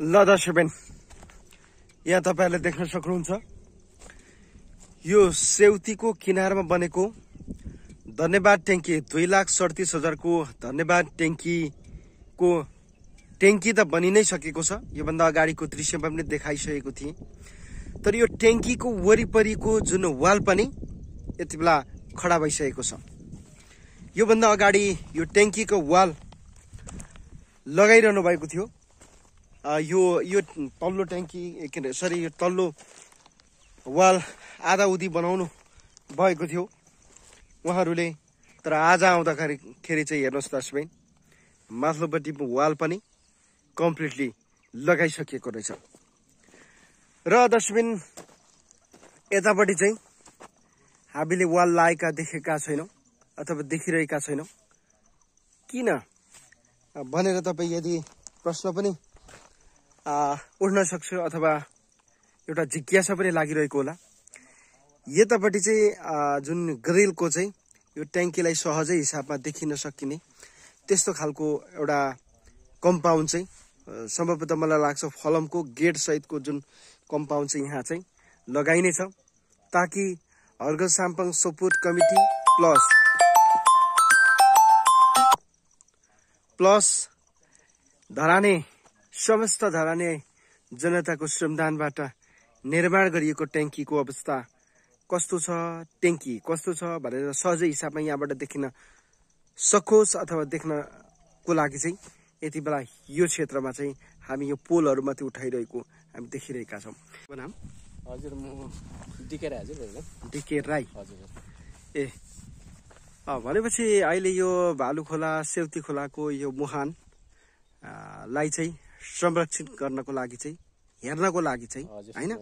ल दर्शकबेन यहाँ तपाईँहरूले देख्न सक्नुहुन्छ। यो सेउतीको किनारमा बनेको धन्यवाद ट्याङ्की दुई लाख सडतिस हजारको धन्यवाद ट्याङ्कीको ट्याङ्की त बनि नै सकेको छ। योभन्दा अगाडिको दृश्यमा पनि देखाइसकेको थिएँ। तर यो ट्याङ्कीको वरिपरिको जुन वाल पनि यति बेला खडा भइसकेको छ। योभन्दा अगाडि यो ट्याङ्कीको वाल लगाइरहनु भएको थियो। यो यो तल्लो ट्याङ्की के अरे सरी यो तल्लो वाल आधा उधी बनाउनु भएको थियो। उहाँहरूले तर आज आउँदाखेरि खेरि चाहिँ हेर्नुहोस् दर्शकबिन माथिल्लोपट्टि वाल पनि कम्प्लिटली लगाइसकिएको रहेछ। र दर्शकबिन यतापट्टि चाहिँ हामीले वाल लगाएका देखेका छैनौँ अथवा देखिरहेका छैनौँ। किन? भनेर तपाईँ यदि प्रश्न पनि उठ्न सक्छ अथवा एउटा जिज्ञासा पनि लागिरहेको होला। यतापट्टि चाहिँ जुन ग्रिलको चाहिँ यो ट्याङ्कीलाई सहजै हिसाबमा देखिन सकिने त्यस्तो खालको एउटा कम्पाउन्ड चाहिँ सम्भवतः मलाई लाग्छ फलमको गेट सहितको जुन कम्पाउन्ड चाहिँ यहाँ चाहिँ लगाइने छ ताकि Harka Sampang support committee plus plus धराने समस्त धराने जनताको श्रमदानबाट निर्माण गरिएको ट्याङ्कीको अवस्था कस्तो छ? ट्याङ्की कस्तो छ भनेर सहजै हिसाबमा यहाँबाट देखिन सकोस् अथवा देख्नको लागि चाहिँ यति बेला यो क्षेत्रमा चाहिँ हामी यो पोलहरू मात्रै उठाइरहेको हामी देखिरहेका छौँ। नाम? हजुर म डिकेर हजुर होइन डिके राई। हजुर ए अँ, भनेपछि अहिले यो भालु खोला सेउती खोलाको यो मुहान लाई चाहिँ संरक्षित गर्नको लागि चाहिँ हेर्नको लागि चाहिँ होइन?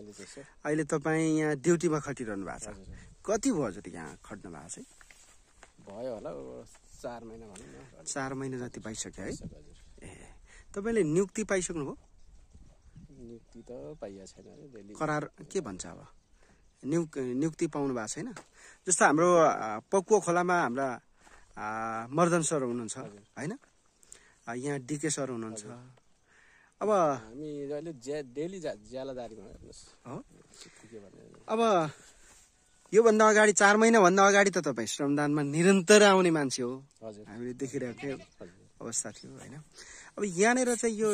अहिले तपाईँ यहाँ ड्युटीमा खटिरहनु भएको छ। कति भयो हजुर यहाँ खट्नु भएको चाहिँ? भयो होला चार महिना चार महिना जति पाइसक्यो है? ए तपाईँले नियुक्ति पाइसक्नुभयो? नियुक्ति त पाइएको छैन करार के भन्छ अब? नियुक् नियुक्ति पाउनु भएको छैन? जस्तो हाम्रो पक्वो खोलामा हाम्रा मर्दन सर हुनुहुन्छ होइन? यहाँ डिके सर हुनुहुन्छ। अब हामी अहिले ज्या डेली जा ज्यालादारीमा हेर्नुहोस्। अब योभन्दा अगाडि चार महिनाभन्दा अगाडि त तपाईँ श्रमदानमा निरन्तर आउने मान्छे हो। हजुर। हामीले देखिरहेको हजुर। अवस्था थियो होइन? अब यहाँनिर चाहिँ यो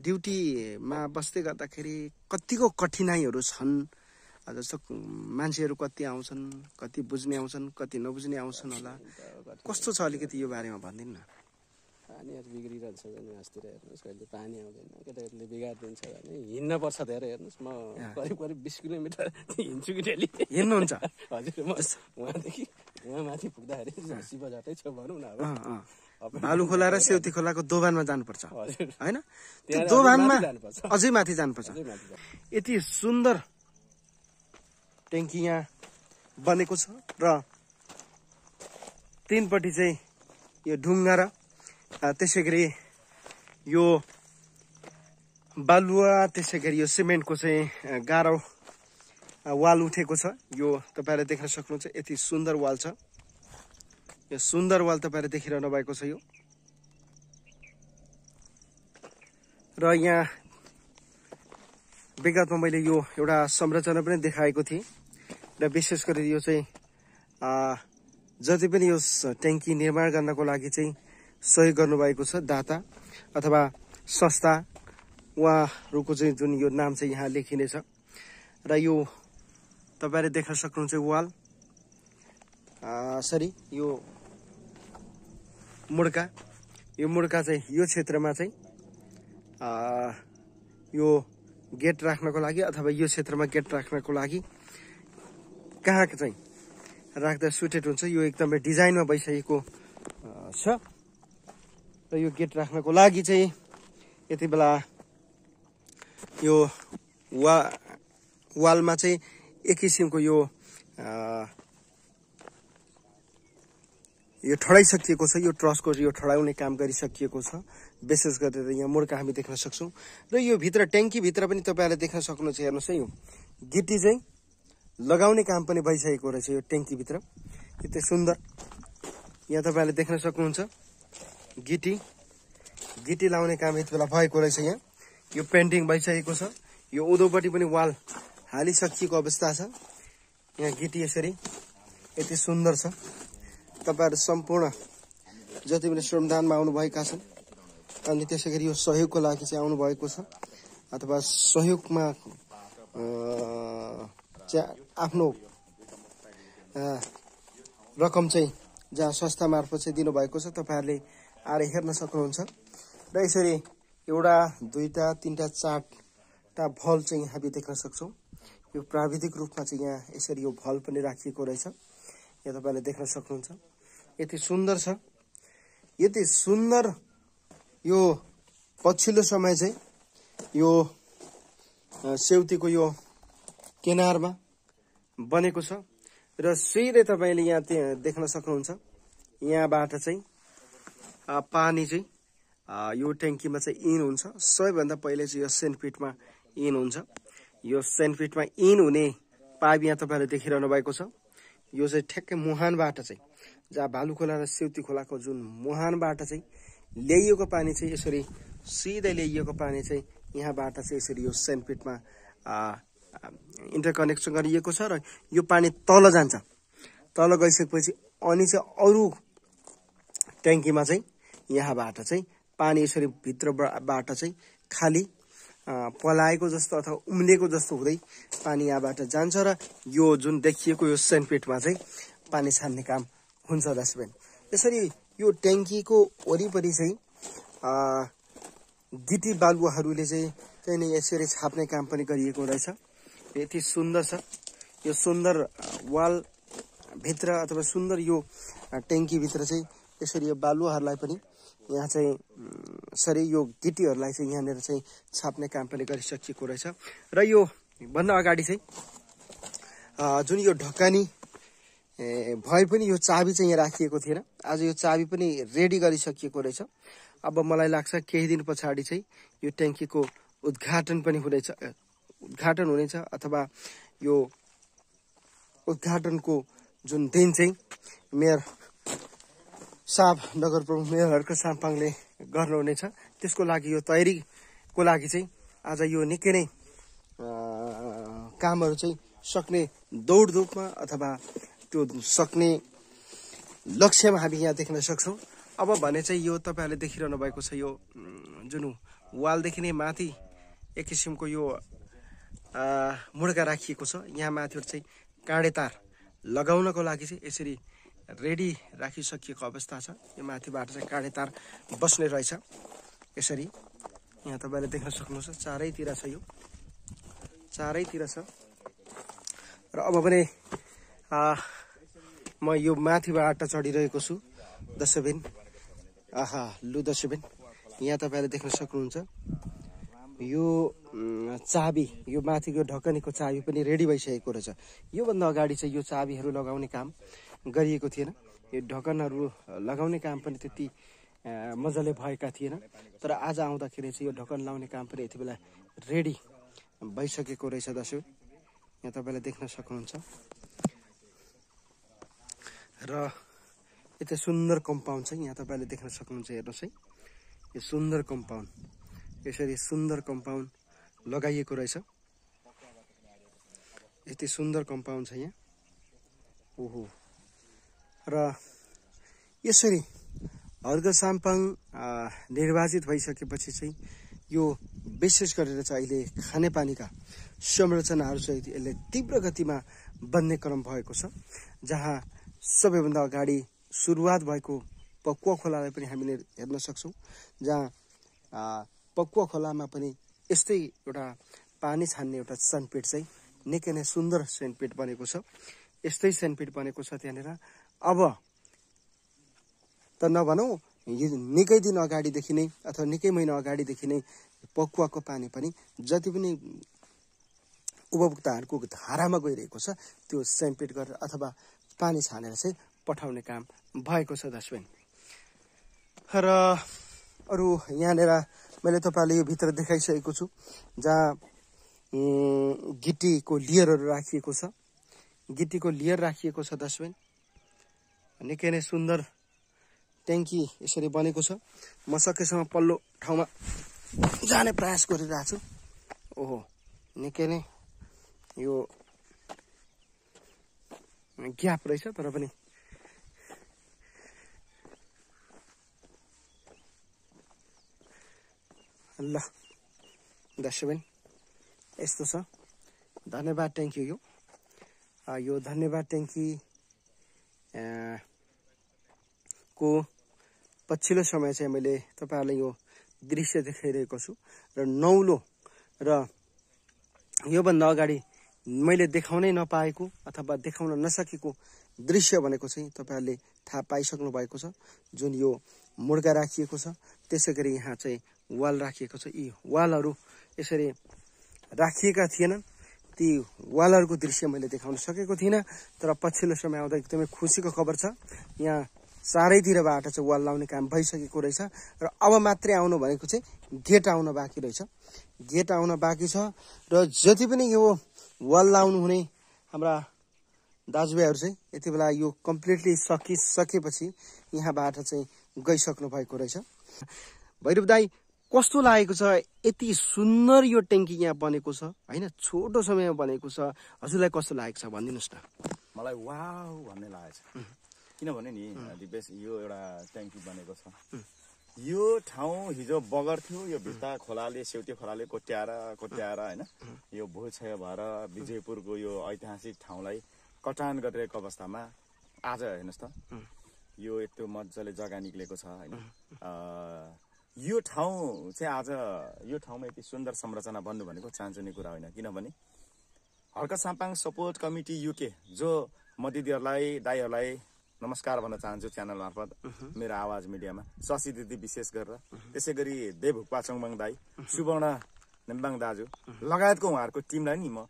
ड्युटीमा बस्दै गर्दाखेरि कतिको कठिनाइहरू छन्? जस्तो मान्छेहरू कति आउँछन् कति बुझ्ने आउँछन् कति नबुझ्ने आउँछन् होला। कस्तो छ अलिकति यो बारेमा भनिदिनु न? पानीहरू बिग्रिरहन्छ भने आजतिर हेर्नुहोस् कहिले पानी आउँदैन केटाकेटीले बिगारिदिन्छ भने हिँड्न पर्छ धेरै हेर्नुहोस् म करिब करिब बिस किलोमिटर हिँड्छु कि डेली। हेर्नुहुन्छ हजुर म उहाँदेखि उहाँ माथि पुग्दाखेरि बजारकै छेउ भनौँ न अब। भालु खोला र सेउती खोलाको दोभानमा जानुपर्छ। होइन? त्यो दोभानमा। अझै माथि जानुपर्छ। यति सुन्दर ट्याङ्की यहाँ बनेको छ र तिनपट्टि चाहिँ यो ढुङ्गा र त्यसै गरी यो बालुवा त्यसै गरी यो सिमेन्टको चाहिँ गाह्रो वाल उठेको छ। यो तपाईँहरूले देख्न सक्नुहुन्छ यति सुन्दर वाल छ। यो सुन्दर वाल तपाईँहरूले देखिरहनु भएको छ यो। र यहाँ विगतमा मैले यो एउटा संरचना पनि देखाएको थिएँ। र विशेष गरी यो चाहिँ जति पनि यो ट्याङ्की निर्माण गर्नको लागि चाहिँ सहयोग गर्नुभएको छ दाता अथवा संस्था उहाँहरूको चाहिँ जुन यो नाम चाहिँ यहाँ लेखिनेछ। र यो तपाईँहरूले देख्न सक्नुहुन्छ वाल। सरी यो मुड्का यो मुड्का चाहिँ यो क्षेत्रमा चाहिँ यो गेट राख्नको लागि अथवा यो क्षेत्रमा गेट राख्नको लागि कहाँ चाहिँ राख्दा सुटेड हुन्छ यो एकदमै डिजाइनमा भइसकेको छ। र यो गेट राख्नको लागि चाहिँ यति बेला यो वा वालमा चाहिँ एक किसिमको यो यो ठडाइसकिएको छ यो ट्रसको यो ठडाउने काम गरिसकिएको छ। विशेष गरेर यहाँ मुर्का हामी देख्न सक्छौँ। र यो भित्र ट्याङ्कीभित्र पनि तपाईँहरूले देख्न सक्नुहुन्छ हेर्नुहोस् है यो। गिटी चाहिँ लगाउने काम पनि भइसकेको रहेछ यो ट्याङ्कीभित्र। यति सुन्दर। यहाँ तपाईँहरूले देख्न सक्नुहुन्छ। गिटी। गिटी लाउने काम यति बेला भएको रहेछ यहाँ। यो पेन्टिङ भइसकेको छ। यो उँधोपट्टि पनि वाल हालिसकिएको अवस्था छ। यहाँ गिटी यसरी यति सुन्दर छ। तपाईँहरू सम्पूर्ण जति पनि श्रमदानमा आउनुभएका छन् अनि त्यसै गरी यो सहयोगको लागि चाहिँ आउनुभएको छ। अथवा सहयोगमा चाहिँ आफ्नो रकम चाहिँ जहाँ संस्था मार्फत चाहिँ दिनुभएको छ तपाईँहरूले आएर हेर्न सक्नुहुन्छ। र यसरी एउटा दुईवटा तिनवटा चारवटा भल चाहिँ हामी देख्न सक्छौँ। यो प्राविधिक रूपमा चाहिँ यहाँ यसरी यो भल पनि राखिएको रहेछ। यहाँ तपाईँहरूले देख्न सक्नुहुन्छ। यति सुन्दर छ। यति सुन्दर यो पछिल्लो समय चाहिँ यो सेउतीको यो किनारमा बनेको छ। र सिधै तपाईँले यहाँ देख्न सक्नुहुन्छ। यहाँबाट चाहिँ पानी चाहिँ यो ट्याङ्कीमा चाहिँ इन हुन्छ। सबैभन्दा पहिले चाहिँ यो सेन्टपिटमा इन हुन्छ। यो सेन्टपिटमा इन हुने पाइप यहाँ तपाईँहरूले देखिरहनु भएको छ। यो चाहिँ ठ्याक्कै मुहानबाट चाहिँ जहाँ भालु खोला र सेउती खोलाको जुन मुहानबाट चाहिँ ल्याइएको पानी चाहिँ यसरी सिधै ल्याइएको पानी चाहिँ यहाँबाट चाहिँ यसरी यो सेन्टपिटमा इन्टरकनेक्सन गरिएको छ र यो पानी तल जान्छ। तल गइसकेपछि अनि चाहिँ अरू ट्याङ्कीमा चाहिँ यहाँबाट चाहिँ पानी यसरी भित्रबाट चाहिँ खाली पलाएको जस्तो अथवा उम्लेको जस्तो हुँदै पानी यहाँबाट जान्छ र यो जुन देखिएको यो सेन्टपिटमा चाहिँ पानी छान्ने काम हुन्छ डस्टबिन। यसरी यो ट्याङ्कीको वरिपरि चाहिँ गिटी बालुवाहरूले चाहिँ त्यही नै यसरी छाप्ने काम पनि गरिएको रहेछ। यति सुन्दर छ। यो सुन्दर वाल भित्र अथवा सुन्दर यो ट्याङ्कीभित्र चाहिँ यसरी यो बालुवाहरूलाई पनि यहाँ चाहिँ सरी यो गिटीहरूलाई चाहिँ यहाँनिर चाहिँ छाप्ने काम पनि गरिसकिएको रहेछ। र यो भन्दा अगाडि चाहिँ जुन यो ढकानी भए पनि यो चाबी चाहिँ यहाँ राखिएको थिएन। आज यो चाबी पनि रेडी गरिसकिएको रहेछ। अब मलाई लाग्छ केही दिन पछाडि चाहिँ यो ट्याङ्कीको उद्घाटन पनि हुनेछ उद्घाटन हुनेछ अथवा यो उद्घाटनको जुन दिन चाहिँ मेयर साहब नगर प्रमुख मेयर हर्क साम्पाङले गर्नुहुनेछ। त्यसको लागि यो तयारीको लागि चाहिँ आज यो निकै नै कामहरू चाहिँ सक्ने दौडधुपमा अथवा त्यो सक्ने लक्ष्यमा हामी यहाँ देख्न सक्छौँ। अब भने चाहिँ यो तपाईँहरूले देखिरहनु भएको छ यो जुन वालदेखि नै माथि एक किसिमको यो मुड्का राखिएको छ। यहाँ माथिबाट चाहिँ काँडे तार लगाउनको लागि चाहिँ यसरी रेडी राखिसकिएको अवस्था छ। यो माथिबाट चाहिँ काँडे तार बस्ने रहेछ। यसरी यहाँ तपाईँले देख्न सक्नुहुन्छ चारैतिर छ यो। चारैतिर छ। र अब भने म यो माथिबाट चढिरहेको छु दसबिन आहा लु दसबिन यहाँ तपाईँले देख्न सक्नुहुन्छ। यो चाबी यो माथिको ढकनीको चाबी पनि रेडी भइसकेको रहेछ। योभन्दा अगाडि चाहिँ यो चाबीहरू लगाउने काम गरिएको थिएन। यो ढकनहरू लगाउने काम पनि त्यति मजाले भएका थिएन। तर आज आउँदाखेरि चाहिँ यो ढकन लाउने काम पनि यति बेला रेडी भइसकेको रहेछ दसैँ। यहाँ तपाईँले देख्न सक्नुहुन्छ। र यता सुन्दर कम्पाउन्ड छ। यहाँ तपाईँले देख्न सक्नुहुन्छ हेर्नुहोस् है। यो सुन्दर कम्पाउन्ड। यसरी सुन्दर कम्पाउन्ड लगाइएको रहेछ। यति सुन्दर कम्पाउन्ड छ यहाँ। ओहो। र यसरी हर्ग साम्पाङ निर्वाचित भइसकेपछि चाहिँ यो विशेष गरेर चाहिँ अहिले खानेपानीका संरचनाहरू चाहिँ यसले तीव्र गतिमा बन्ने क्रम भएको छ जहाँ सबैभन्दा अगाडि सुरुवात भएको पकुवा खोलालाई पनि हामीले हेर्न सक्छौँ जहाँ पकुवा खोलामा पनि यस्तै एउटा पानी छान्ने एउटा सेन्टपिट चाहिँ निकै नै सुन्दर सेन्टपिट बनेको छ। यस्तै सेन्टपिट बनेको छ त्यहाँनिर अब त नभनौँ निकै दिन अगाडिदेखि नै अथवा निकै महिना अगाडिदेखि नै पकुवाको पानी पनि जति पनि उपभोक्ताहरूको धारामा गइरहेको छ त्यो सेन्टपिट गरेर अथवा पानी छानेर चाहिँ पठाउने काम भएको छ दसबिन। र अरू यहाँनिर मैले तपाईँलाई यो भित्र देखाइसकेको छु जहाँ गिटीको लियरहरू राखिएको छ। गिटीको लियर राखिएको छ दसबिन। निकै नै सुन्दर ट्याङ्की यसरी बनेको छ। म सकेसम्म पल्लो ठाउँमा जाने प्रयास गरिरहेको छु। ओहो निकै नै यो ग्याप रहेछ तर पनि ल दर्शकबेन यस्तो छ। धन्यवाद ट्याङ्क यू। यो धन्यवाद ट्याङ्की को पछिल्लो समय चाहिँ मैले तपाईँहरूलाई यो दृश्य देखाइरहेको छु र नौलो र योभन्दा अगाडि मैले देखाउनै नपाएको अथवा देखाउन नसकेको दृश्य भनेको चाहिँ तपाईँहरूले थाहा पाइसक्नु भएको छ जुन यो मुर्गा राखिएको छ। त्यसै गरी यहाँ चाहिँ वाल राखिएको छ। यी वालहरू यसरी राखिएका थिएनन् ती वालहरूको दृश्य मैले देखाउन सकेको थिइनँ। तर पछिल्लो समय आउँदा एकदमै खुसीको खबर छ। यहाँ चारैतिरबाट चाहिँ वाल लाउने काम भइसकेको रहेछ र अब मात्रै आउनु भनेको चाहिँ गेट आउन बाँकी रहेछ। गेट आउन बाँकी छ र जति पनि यो वाल लाउनु हुने हाम्रा दाजुभाइहरू चाहिँ यति बेला यो कम्प्लिटली सकिसकेपछि यहाँबाट चाहिँ गइसक्नु भएको रहेछ। भैरव दाई कस्तो लागेको छ? यति सुन्दर यो ट्याङ्की यहाँ बनेको छ होइन? छोटो समयमा बनेको छ। हजुरलाई कस्तो लागेको छ? भनिदिनुहोस् न। मलाई वाउ भन्ने लागेको छ। किनभने नि दिपेश यो एउटा ट्याङ्की बनेको छ। यो ठाउँ हिजो बगर थियो यो भित्ता खोलाले सेउटे खोलाले कोट्याएर कोट्याएर होइन? यो भूक्षय भएर विजयपुरको यो ऐतिहासिक ठाउँलाई कटान गरिरहेको अवस्थामा आज हेर्नुहोस् त। यो यत्रो मजाले जग्गा निक्लेको छ होइन? यो ठाउँ चाहिँ आज यो ठाउँमा यति सुन्दर संरचना बन्नु भनेको चान्चुने कुरा होइन। किनभने Harka Sampang support committee UK जो म दिदीहरूलाई दाईहरूलाई नमस्कार भन्न चाहन्छु च्यानल मार्फत। मेरो आवाज मिडियामा। शशी दिदी विशेष गरेर। त्यसै गरी देवुक्पा चङबाङ दाई सुवर्ण नेम्बाङ दाजु लगायतको उहाँहरूको टिमलाई नि म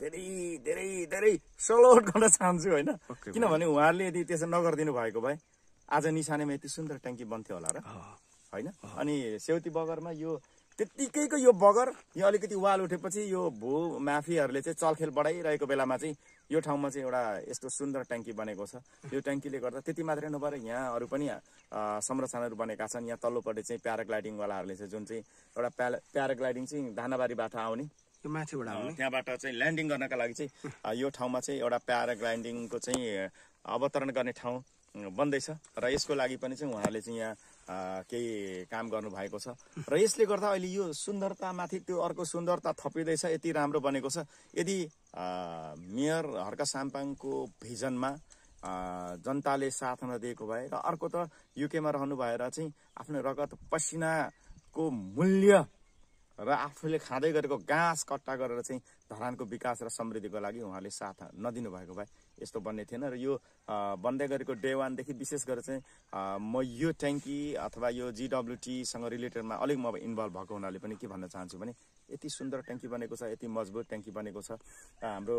धेरै धेरै धेरै सलोट गर्न चाहन्छु होइन। किनभने उहाँहरूले यदि त्यसो नगरिदिनु भएको भए आज निशानेमा यति सुन्दर ट्याङ्की बन्थ्यो होला र। होइन? अनि सेउती बगरमा यो त्यत्तिकैको यो बगर यो अलिकति वाल उठेपछि यो भू माफीहरूले चाहिँ चलखेल बढाइरहेको बेलामा चाहिँ यो ठाउँमा चाहिँ एउटा यस्तो सुन्दर ट्याङ्की बनेको छ। यो ट्याङ्कीले गर्दा त्यति मात्रै नभएर यहाँ अरू पनि संरचनाहरू बनेका छन्। यहाँ तल्लोपट्टि चाहिँ प्याराग्लाइडिङवालाहरूले चाहिँ जुन चाहिँ एउटा प्यारा प्याराग्लाइडिङ चाहिँ धानाबारीबाट आउने। माथिबाट आउने त्यहाँबाट चाहिँ ल्यान्डिङ गर्नका लागि चाहिँ यो ठाउँमा चाहिँ एउटा प्याराग्लाइडिङको चाहिँ अवतरण गर्ने ठाउँ बन्दैछ। र यसको लागि पनि चाहिँ उहाँले चाहिँ यहाँ केही काम गर्नु भएको छ। र यसले गर्दा अहिले यो सुन्दरतामाथि त्यो अर्को सुन्दरता थपिँदैछ यति राम्रो बनेको छ। यदि मेयर हर्क साम्पाङको भिजनमा जनताले साथ नदिएको भए र अर्को त युकेमा रहनु भएर चाहिँ आफ्नो रगत पसिनाको मूल्य र आफूले खाँदै गरेको घाँस कट्टा गरेर चाहिँ धरानको विकास र समृद्धिको लागि उहाँले साथ नदिनु भएको भए यस्तो बन्ने थिएन र यो बन्दै गरेको डे वानदेखि विशेष गरेर चाहिँ म यो ट्याङ्की अथवा यो जिडब्लुटीसँग रिलेटेडमा अलिक म इन्भल्भ भएको हुनाले पनि के भन्न चाहन्छु भने यति सुन्दर ट्याङ्की बनेको छ यति मजबुत ट्याङ्की बनेको छ। हाम्रो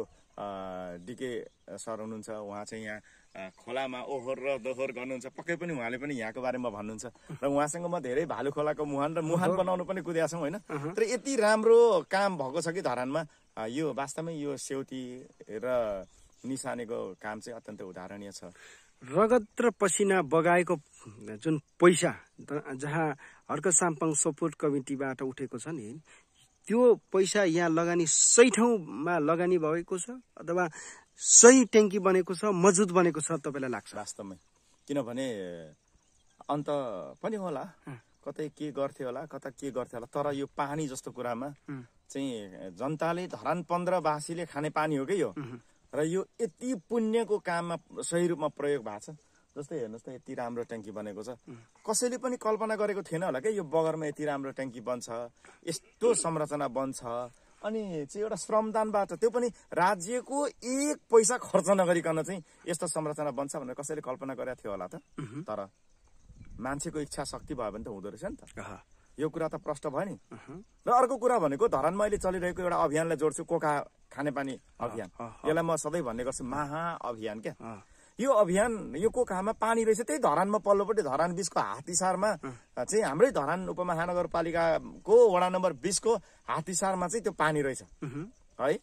डिके सर हुनुहुन्छ उहाँ चाहिँ यहाँ खोलामा ओहोर र दोहोर गर्नुहुन्छ। पक्कै पनि उहाँले पनि यहाँको बारेमा भन्नुहुन्छ। र उहाँसँग म धेरै भालु खोलाको मुहान र मुहान बनाउनु पनि कुदेका छौँ होइन तर यति राम्रो काम भएको छ कि धरानमा यो वास्तवमै यो सेउती र निशानेको काम चाहिँ अत्यन्तै उदाहरणीय छ। रगत र पसिना बगाएको जुन पैसा जहाँ हर्क साम्पाङ सपोर्ट कमिटीबाट उठेको छ नि त्यो पैसा यहाँ लगानी सही ठाउँमा लगानी भएको छ अथवा सही ट्याङ्की बनेको छ मजबुत बनेको छ तपाईँलाई लाग्छ? वास्तवमै। किनभने अन्त पनि होला कतै के गर्थे होला कता के गर्थे होला तर यो पानी जस्तो कुरामा चाहिँ जनताले धरान पन्ध्रवासीले खाने पानी हो कि यो। र यो यति पुण्यको काममा सही रूपमा प्रयोग भएको छ। जस्तै हेर्नुहोस् त यति राम्रो ट्याङ्की बनेको छ। कसैले पनि कल्पना गरेको थिएन होला क्या यो बगरमा यति राम्रो ट्याङ्की बन्छ यस्तो संरचना बन्छ। अनि चाहिँ एउटा श्रमदानबाट त्यो पनि राज्यको एक पैसा खर्च नगरिकन चाहिँ यस्तो संरचना बन्छ भनेर कसैले कल्पना गरेको थियो होला त। तर मान्छेको इच्छा शक्ति भयो भने त हुँदो रहेछ नि त। यो कुरा त प्रष्ट भयो नि। र अर्को कुरा भनेको धरानमा अहिले चलिरहेको एउटा अभियानलाई जोड्छु कोका खानेपानी अभियान। यसलाई म सधैँ भन्ने गर्छु महा अभियान क्या। यो अभियान यो कोकामा पानी रहेछ त्यही धरानमा पल्लोपट्टि धरान बिचको हात्तीसारमा चाहिँ हाम्रै धरान उपमहानगरपालिकाको वडा नम्बर बिसको हात्तीसारमा चाहिँ त्यो पानी रहेछ। है?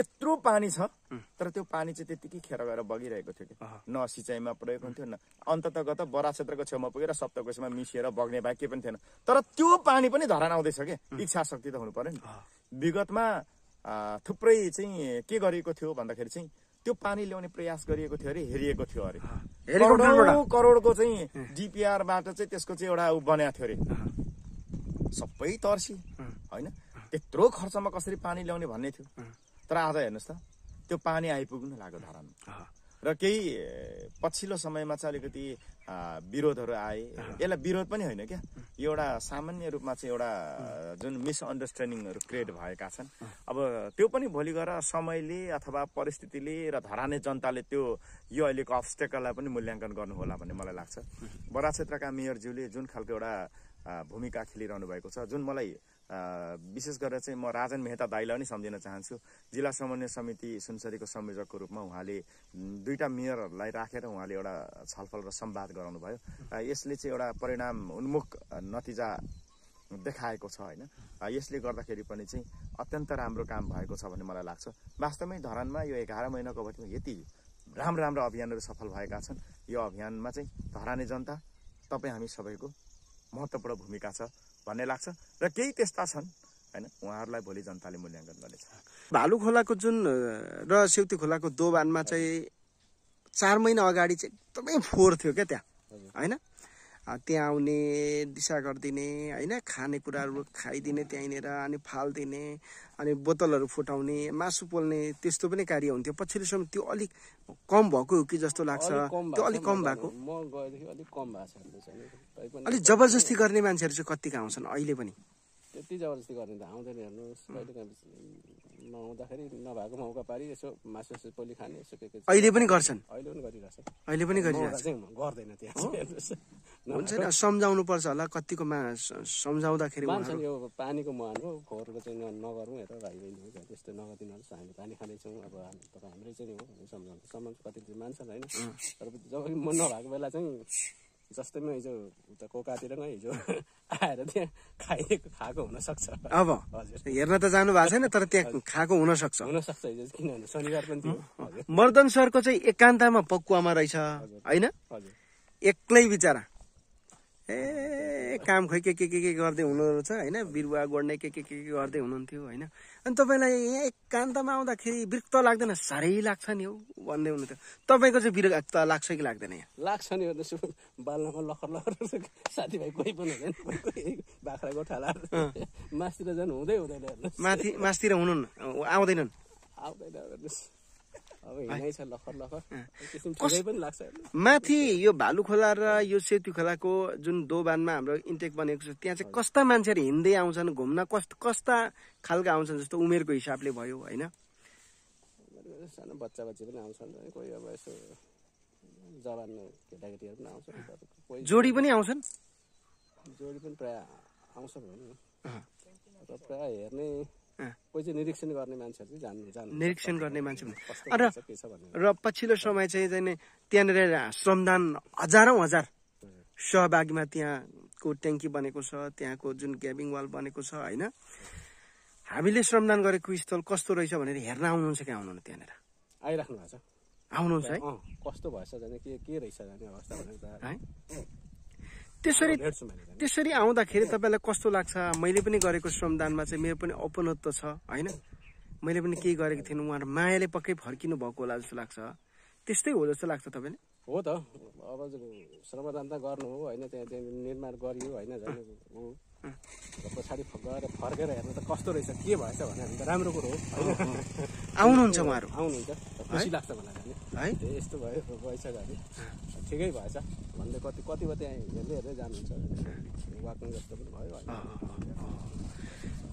यत्रो पानी छ तर त्यो पानी चाहिँ त्यतिकै खेर गएर बगिरहेको थियो कि। न सिँचाइमा प्रयोग हुन्थ्यो न अन्ततगत बरा क्षेत्रको छेउमा पुगेर सप्तकोशमा मिसिएर बग्ने बाहेक केही पनि थिएन। तर त्यो पानी पनि धरान आउँदैछ कि इच्छा शक्ति त हुनु पर्यो नि। विगतमा थुप्रै चाहिँ के गरिएको थियो भन्दाखेरि चाहिँ त्यो पानी ल्याउने प्रयास गरिएको थियो अरे हेरिएको थियो अरे? करोडौँ करोडको चाहिँ डिपिआरबाट चाहिँ त्यसको चाहिँ एउटा ऊ बनाएको थियो अरे। सबै तर्सी होइन? त्यत्रो खर्चमा कसरी पानी ल्याउने भन्ने थियो। तर आज हेर्नुहोस् त। त्यो पानी आइपुग्नु लाग्यो धरानमा र केही पछिल्लो समयमा चाहिँ अलिकति विरोधहरू आए। यसलाई विरोध पनि होइन क्या। यो एउटा सामान्य रूपमा चाहिँ एउटा जुन मिसअन्डरस्ट्यान्डिङहरू क्रिएट भएका छन्। अब त्यो पनि भोलि गएर समयले अथवा परिस्थितिले र धराने जनताले त्यो यो अहिलेको अब्स्टेकललाई पनि मूल्याङ्कन गर्नु होला भन्ने मलाई लाग्छ। बडा क्षेत्रका मेयरज्यूले जुन खालको एउटा भूमिका खेलिरहनु भएको छ जुन मलाई विशेष गरेर चाहिँ म राजन मेहता दाईलाई पनि सम्झिन चाहन्छु। जिल्ला समन्वय समिति सुनसरीको संयोजकको रूपमा उहाँले म, दुईटा मेयरहरूलाई राखेर उहाँले एउटा छलफल र संवाद गराउनु भयो अ, यसले चाहिँ एउटा परिणाम उन्मुख नतिजा देखाएको छ होइन। यसले गर्दाखेरि पनि चाहिँ अत्यन्त राम्रो काम भएको छ भन्ने मलाई लाग्छ। वास्तवमै धरानमा यो एघार महिनाको अवधिमा यति राम्रो राम्रो अभियानहरू सफल भएका छन्। यो अभियानमा चाहिँ धराने जनता तपाईँ हामी सबैको महत्त्वपूर्ण भूमिका छ। भन्ने लाग्छ। र केही त्यस्ता छन् होइन उहाँहरूलाई भोलि जनताले मूल्याङ्कन गर्नेछ। भालु खोलाको जुन र सेउती खोलाको दोबानमा चाहिँ चार महिना अगाडि चाहिँ एकदमै फोहोर थियो क्या त्यहाँ होइन? त्यहाँ आउने दिशा गरिदिने होइन? खानेकुराहरू खाइदिने त्यहीँनिर अनि फालिदिने अनि बोतलहरू फुटाउने मासु पोल्ने त्यस्तो पनि कार्य हुन्थ्यो। पछिल्लो समय त्यो अलिक कम भएको हो कि जस्तो लाग्छ? त्यो अलिक कम भएको? अलिक जबरजस्ती गर्ने मान्छेहरू चाहिँ कतिका आउँछन् अहिले पनि। त्यति जबरजस्ती गर्ने त आउँदैन हेर्नुहोस्। कहिले काहीँ नआउँदाखेरि नभएको मौका पारि यसो मासु सासु पोली खाने यसो के के अहिले पनि गर्छन्? अहिले पनि गरिरहेछ अहिले पनि गर्दैन त्यहाँ हुन्छ नि सम्झाउनु पर्छ होला कतिकोमा सम्झाउँदाखेरि मान्छन् यो पानीको मुहान हो फोहोरको चाहिँ नगरौँ हेर भाइ बहिनी त्यस्तो नगरिदिनुहोस् हामी पानी खाँदैछौँ। अब हामी तपाईँ हाम्रै चाहिँ हो भनेर सम्झाउँछ। सम्झाउँछ कति मान्छन् होइन तर जब म नभएको बेला चाहिँ जस्तैमा हिजो उता कोकातिर नै हिजो आएर त्यहाँ खाइदिएको खाएको हुनसक्छ। अब हजुर। हेर्न त जानु भएको छैन तर त्यहाँ खाएको हुन सक्छ हुनसक्छ हिजो किनभने शनिबार पनि थियो। मर्दन सरको चाहिँ एकान्तमा पकुवामा रहेछ होइन? हजुर। एक्लै बिचरा। ए काम खै के के के के गर्दै हुनुहुन्छ होइन बिरुवा गोड्ने के के के के गर्दै हुनुहुन्थ्यो होइन? अनि तपाईँलाई यहाँ एकान्तमा आउँदाखेरि बिर्ख लाग्दैन? साह्रै लाग्छ नि हौ भन्दै हुनुहुन्थ्यो। तपाईँको चाहिँ बिरुवा लाग्छ कि लाग्दैन यहाँ? लाग्छ नि बाल्नमा लखर लखर साथीभाइ कोही पनि हुँदैन बाख्राको ठालाहरू मासतिर झन् हुँदै हुँदैन माथि मासतिर हुनुहुन्न? आउँदैनन्? आउँदैन माथि यो भालु खोला र यो सेतु खोलाको जुन दोबानमा हाम्रो इन्टेक बनेको छ त्यहाँ चाहिँ कस्ता मान्छेहरू हिँड्दै आउँछन् घुम्न कस्तो कस्ता खालका आउँछन् जस्तो उमेरको हिसाबले भयो होइन? सानो बच्चा बच्ची पनि आउँछन् कोही अब यसो जवान केटाकेटीहरू पनि आउँछन् जोडी पनि आउँछन्? जोडी पनि प्राय आउँछ भनौँ। प्राय हेर्ने। कोही चाहिँ निरीक्षण गर्ने मान्छेहरू चाहिँ जान्नु जान्नु निरीक्षण गर्ने मान्छे र र पछिल्लो समय चाहिँ चाहिँ त्यहाँनिर श्रमदान हजारौँ हजार सहभागीमा त्यहाँको ट्याङ्की बनेको छ त्यहाँको जुन ग्याबिङ वाल बनेको छ होइन? हामीले श्रमदान गरेको स्थल कस्तो रहेछ भनेर हेर्न आउनुहुन्छ कि आउनुहुन्न त्यहाँनिर? आइराख्नु भएको छ। आउनुहुन्छ है। कस्तो भएछ जाने के के रहेछ जाने अवस्था भनेर है? त्यसरी। त्यसरी आउँदाखेरि तपाईँलाई कस्तो लाग्छ? मैले पनि गरेको श्रमदानमा चाहिँ मेरो पनि अपनत्व छ होइन? मैले पनि केही गरेको थिइनँ। उहाँहरू मायाले पक्कै फर्किनु भएको होला जस्तो लाग्छ। त्यस्तै हो जस्तो लाग्छ तपाईँले हो त। अब श्रमदान त गर्नु हो होइन त्यहाँ त्यहाँ निर्माण गरियो होइन झन् हो। पछाडि गएर फर्केर हेर्नु त कस्तो रहेछ के भएछ भने त राम्रो कुरो हो होइन। आउनुहुन्छ उहाँहरू। आउनुहुन्छ। खुसी लाग्छ मलाई है? यस्तो भयो रहेछ जाने ठिकै भएछ। भन्दै कति कति कति हेर्दै हेर्दै जानुहुन्छ। वाकिङ जस्तो पनि भयो होइन।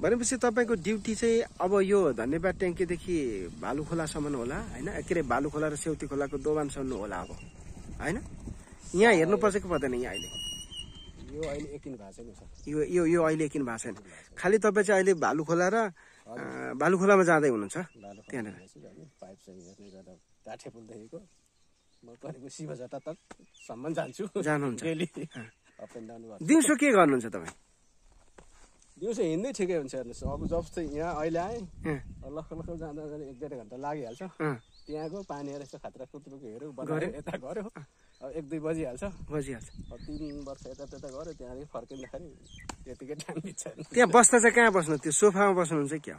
भनेपछि तपाईँको ड्युटी चाहिँ अब यो धन्यवाद ट्याङ्कीदेखि भालु खोलासम्म होला होइन? के अरे भालु खोला र सेउती खोलाको दोबानसम्म होला अब। होइन? यहाँ हेर्नुपर्छ कि पर्दैन यहाँ अहिले। यो अहिले एकिन भएको छैन यो यो यो अहिले किन भएको छैन। खालि तपाईँ चाहिँ अहिले भालु खोला र अँ, भालु खोलामा जाँदै हुनुहुन्छ? त्यहाँनिर। काठे पुलदेखिको म करिब शिव जान्छु। जानुहुन्छ। दिउँसो के गर्नुहुन्छ तपाईँ? दिउँसो हिँड्दै ठिकै हुन्छ हेर्नुहोस्। अब जस्तो यहाँ अहिले आएँ। लख लख जाँदा जाँदा एक डेढ घन्टा लागिहाल्छ। त्यहाँको पानी हेरेर यसो खात्रा कुत्रुको हेऱ्यो बनायो यता गऱ्यो अब एक दुई बजिहाल्छ। बजिहाल्छ। अब तिन वर्ष यता त्यता गऱ्यो त्यहाँदेखि फर्किँदाखेरि त्यतिकै टाइम बित्छ। त्यहाँ बस्दा चाहिँ कहाँ बस्नु? त्यो सोफामा बस्नुहुन्छ क्या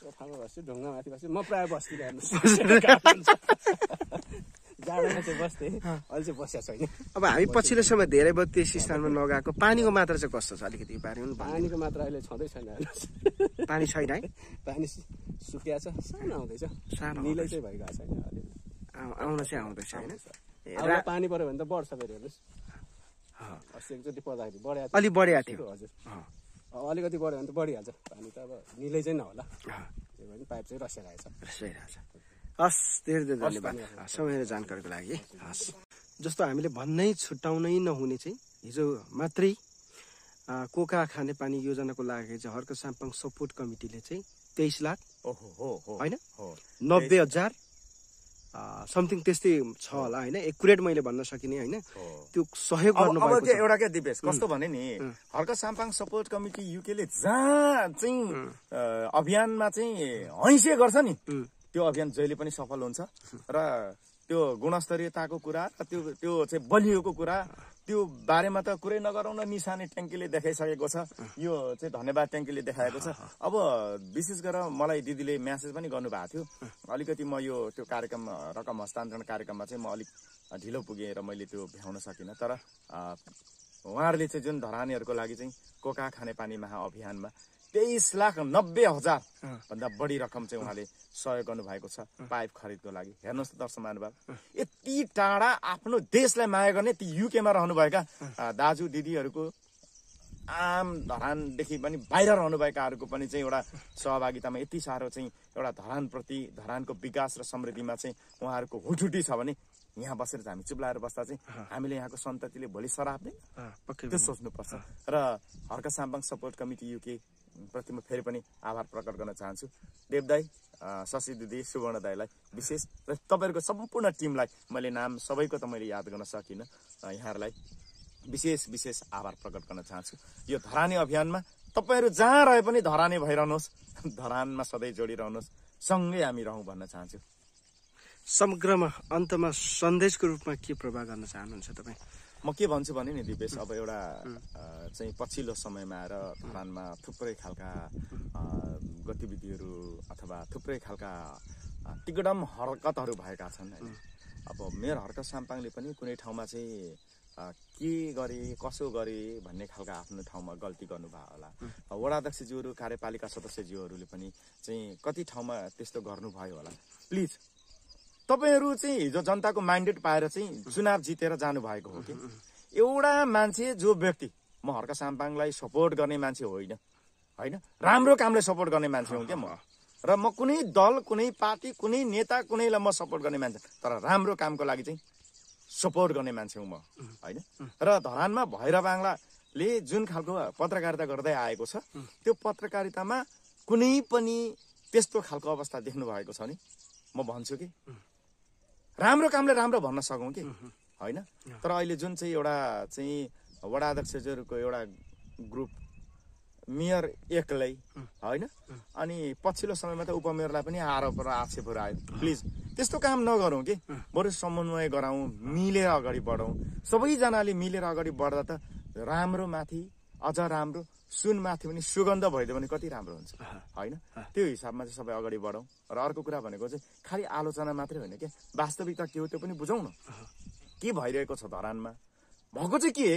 सोफामा बस्छु ढुङ्गा माथि बस्छु। म प्रायः बस्दिनँ जाडोमा चाहिँ बस्थेँ। अहिले चाहिँ बसिया छैन। अब हामी पछिल्लो समय धेरै त्यस स्थानमा नगएको। पानीको मात्रा चाहिँ कस्तो छ अलिकति पानी पानीको मात्रा अहिले छँदै छैन। पानी छैन है? पानी सुकिया छ सानो आउँदैछ। सानो निलै चाहिँ भइगएको छैन आउ- आउन चाहिँ आउँदैछ होइन? पानी पऱ्यो भने त बढ्छ फेरि हेर्नुहोस्। अँ, अस्ति एकचोटि पर्दाखेरि बढ्या अलि बढिया थियो हजुर। अलिकति बढ्यो भने त बढिहाल्छ। पानी त अब निलै चाहिँ नहोला। अँ, त्यही भएर पाइप चाहिँ रसिरहेको छ। हस् धेरै धेरै धन्यवाद। जानकारीको लागि। हस्। जस्तो हामीले भन्नै छुट्याउनै नहुने चाहिँ हिजो मात्रै कोका खाने पानी योजनाको लागि चाहिँ हर्क साम्पाङ सपोर्ट कमिटीले चाहिँ तेइस लाख होइन? नब्बे हजार समथिङ त्यस्तै छ होला होइन? एकुरेट मैले भन्न सकिने होइन? त्यो सहयोग छ। एउटा के दिपेश कस्तो भने नि हर्क साम्पाङ सपोर्ट कमिटी युकेले जहाँ चाहिँ अभियानमा चाहिँ हैसे गर्छ नि त्यो अभियान जहिले पनि सफल हुन्छ। र त्यो गुणस्तरीयताको कुरा र त्यो त्यो चाहिँ बलियोको कुरा त्यो बारेमा त कुरै नगरौँ न निशाने ट्याङ्कीले देखाइसकेको छ। यो चाहिँ धन्यवाद ट्याङ्कीले देखाएको छ। अब विशेष गरेर मलाई दिदीले म्यासेज पनि गर्नुभएको थियो। अलिकति म यो त्यो कार्यक्रम रकम हस्तान्तरण कार्यक्रममा चाहिँ म अलिक ढिलो पुगेँ र मैले त्यो भ्याउन सकिनँ। तर उहाँहरूले चाहिँ जुन धरानीहरूको लागि चाहिँ कोका खानेपानी महा अभियानमा तेइस लाख नब्बे हजार भन्दा बढी रकम चाहिँ उहाँले सहयोग गर्नुभएको छ पाइप खरिदको लागि। हेर्नुहोस् त दर्शक महानुभाव यति टाढा आफ्नो देशलाई माया गर्ने ती युकेमा रहनुभएका दाजु दिदीहरूको आम धरानदेखि पनि बाहिर रहनुभएकाहरूको पनि चाहिँ एउटा सहभागितामा यति साह्रो चाहिँ एउटा धरानप्रति धरानको विकास र समृद्धिमा चाहिँ उहाँहरूको हुटुटी छ भने यहाँ बसेर चाहिँ हामी चुप्लाएर बस्दा चाहिँ हामीले यहाँको सन्ततिले भोलि पक्कै त्यो। सोच्नुपर्छ। र Harka Sampang support committee UK प्रति म फेरि पनि आभार प्रकट गर्न चाहन्छु। देवदाई शशि दिदी सुवर्ण दाईलाई विशेष र तपाईँहरूको सम्पूर्ण टिमलाई मैले नाम सबैको त मैले याद गर्न सकिनँ। यहाँहरूलाई विशेष विशेष आभार प्रकट गर्न चाहन्छु। यो धरानी अभियानमा तपाईँहरू जहाँ रहे पनि धरानी भइरहनुहोस्। धरानमा सधैँ जोडिरहनुहोस्। सँगै हामी रहौँ भन्न चाहन्छु। समग्रमा अन्तमा सन्देशको रूपमा के प्रभाव गर्न चाहनुहुन्छ तपाईँ? म के भन्छु भने नि दिपेश अब एउटा चाहिँ पछिल्लो समयमा आएर धरानमा थुप्रै खालका गतिविधिहरू अथवा थुप्रै खालका तिगडम हरकतहरू भएका छन् होइन। अब मेयर हर्क साम्पाङले पनि कुनै ठाउँमा चाहिँ के गरे कसो गरे भन्ने खालका आफ्नो ठाउँमा गल्ती गर्नुभयो होला। वडाध्यक्षज्यूहरू कार्यपालिका सदस्यज्यूहरूले पनि चाहिँ कति ठाउँमा त्यस्तो गर्नुभयो होला। प्लिज तपाईँहरू चाहिँ हिजो जनताको माइन्डेड पाएर चाहिँ चुनाव जितेर जानुभएको हो कि? एउटा मान्छे जो व्यक्ति म हर्क साम्पाङलाई सपोर्ट गर्ने मान्छे होइन होइन? राम्रो कामलाई सपोर्ट गर्ने मान्छे हुँ क्या म? र म कुनै दल कुनै पार्टी कुनै नेता कुनैलाई म सपोर्ट गर्ने मान्छे तर राम्रो कामको लागि चाहिँ सपोर्ट गर्ने मान्छे हुँ म होइन? र धरानमा भैरव बाङ्लाले जुन खालको पत्रकारिता गर्दै आएको छ त्यो पत्रकारितामा कुनै पनि त्यस्तो खालको अवस्था देख्नु भएको छ नि? म भन्छु कि? राम्रो कामले राम्रो भन्न सकौँ कि? होइन? तर अहिले जुन चाहिँ एउटा चाहिँ वडा अध्यक्षहरूको एउटा ग्रुप मेयर एक्लै होइन? अनि पछिल्लो समयमा त उपमेयरलाई पनि आरोप र आक्षेपहरू आयो। प्लिज त्यस्तो काम नगरौँ कि? बरु समन्वय गराउँ मिलेर अगाडि बढौँ। सबैजनाले मिलेर अगाडि बढ्दा त राम्रो माथि अझ राम्रो सुन माथि पनि सुगन्ध भइदियो भने कति राम्रो हुन्छ। होइन? त्यो हिसाबमा चाहिँ सबै अगाडि बढौँ र अर्को कुरा भनेको चाहिँ खालि आलोचना मात्रै होइन क्या वास्तविकता के हो त्यो पनि बुझौँ न के भइरहेको छ धरानमा? भएको चाहिँ के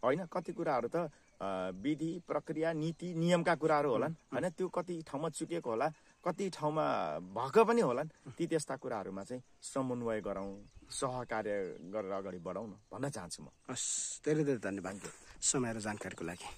होइन? कति कुराहरू त विधि प्रक्रिया नीति नियमका कुराहरू होलान्। होइन? त्यो कति ठाउँमा चुकेको होला कति ठाउँमा भएको पनि होलान्। ती त्यस्ता कुराहरूमा चाहिँ समन्वय गरौँ सहकार्य गरेर अगाडि बढाउँ न भन्न चाहन्छु म। हस् धेरै धेरै धन्यवाद। समय र जानकारीको लागि।